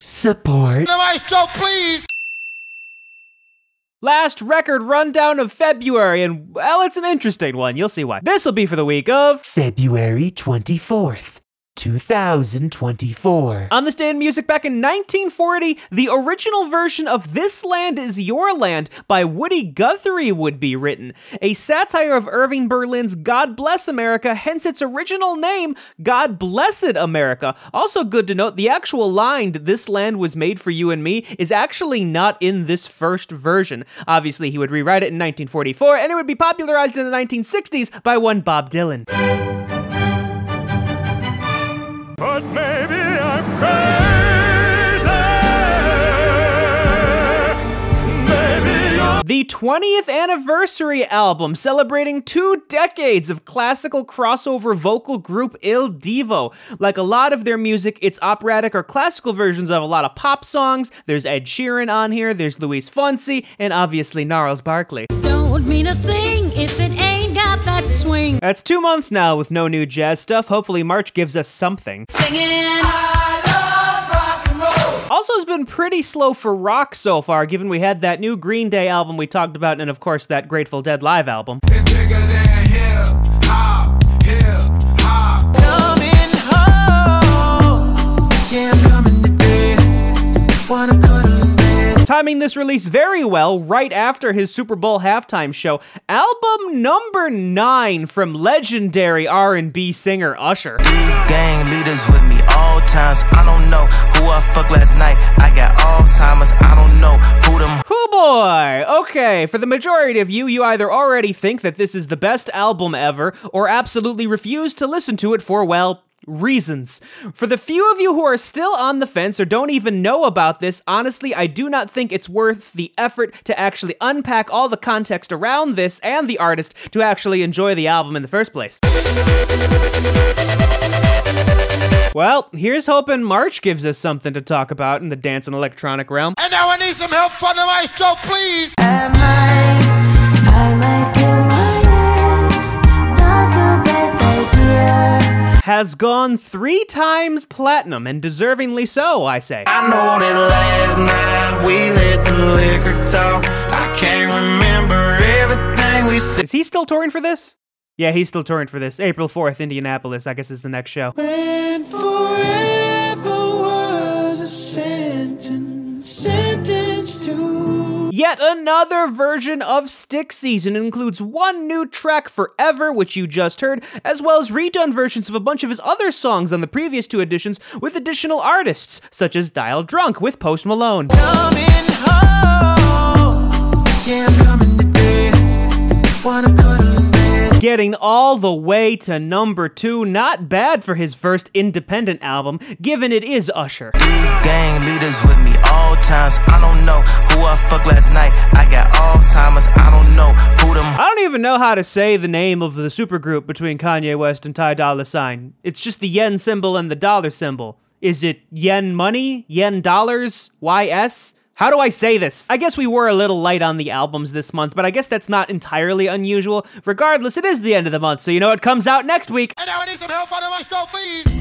Support. The maestro, please. Last record rundown of February, and well, it's an interesting one. You'll see why. This will be for the week of February 24th, 2024. On day in music back in 1940, the original version of This Land Is Your Land by Woody Guthrie would be written, a satire of Irving Berlin's God Bless America, hence its original name, God Blessed America. Also good to note, the actual line, This Land Was Made for You and Me, is actually not in this first version. Obviously, he would rewrite it in 1944, and it would be popularized in the 1960s by one Bob Dylan. But maybe I'm crazy. Maybe you're The 20th anniversary album celebrating two decades of classical crossover vocal group Il Divo. Like a lot of their music, it's operatic or classical versions of a lot of pop songs. There's Ed Sheeran on here, there's Luis Fonsi, and obviously Gnarls Barkley. Don't mean a thing That's two months now with no new jazz stuff. Hopefully, March gives us something. Singing. Also, has been pretty slow for rock so far, given we had that new Green Day album we talked about, and of course, that Grateful Dead live album. Timing this release very well right after his Super Bowl halftime show, album number 9 from legendary R&B singer Usher. Gang leaders with me all times. I don't know who I fucked last night. I got Alzheimer's. I don't know who them Hoo boy! Okay, for the majority of you, you either already think that this is the best album ever, or absolutely refuse to listen to it for, well, reasons. For the few of you who are still on the fence or don't even know about this, honestly, I do not think it's worth the effort to actually unpack all the context around this and the artist to actually enjoy the album in the first place. Well, here's hoping March gives us something to talk about in the dance and electronic realm. And now I need some help from the maestro, please. Has gone three times platinum, and deservingly so, I say. I know that last night we let the liquor talk. I can't remember everything we said. Is he still touring for this? Yeah, he's still touring for this. April 4th, Indianapolis, I guess is the next show. Yet another version of Stick Season includes one new track, Forever, which you just heard, as well as redone versions of a bunch of his other songs on the previous two editions with additional artists, such as Dial Drunk with Post Malone. Getting all the way to number two, not bad for his first independent album, given it is Usher. Gang leaders with me all times. I don't know who I fucked last night. I got Alzheimer's. I don't know who them I don't even know how to say the name of the supergroup between Kanye West and Ty Dolla Sign. It's just the yen symbol and the dollar symbol. Is it yen money? Yen dollars? YS? How do I say this? I guess we were a little light on the albums this month, but I guess that's not entirely unusual. Regardless, it is the end of the month, so you know what comes out next week. And now I need some help from the maestro, please.